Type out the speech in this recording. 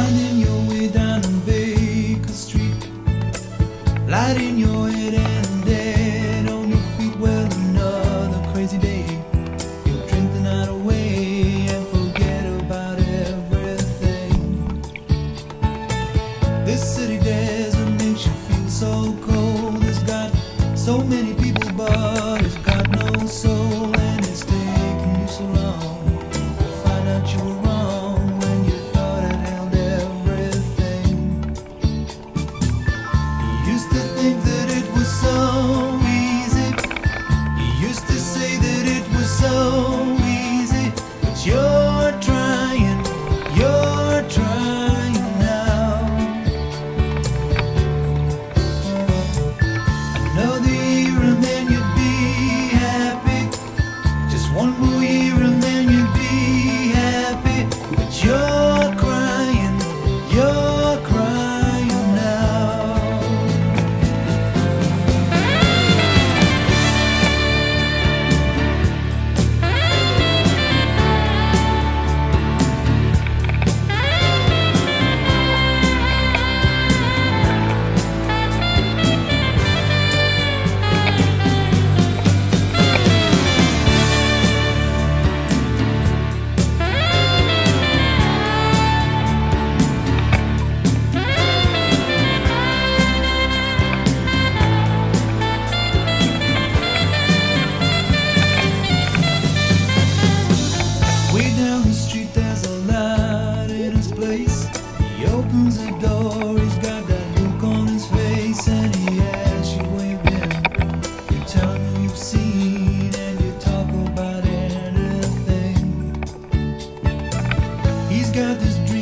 Olhe got this dream.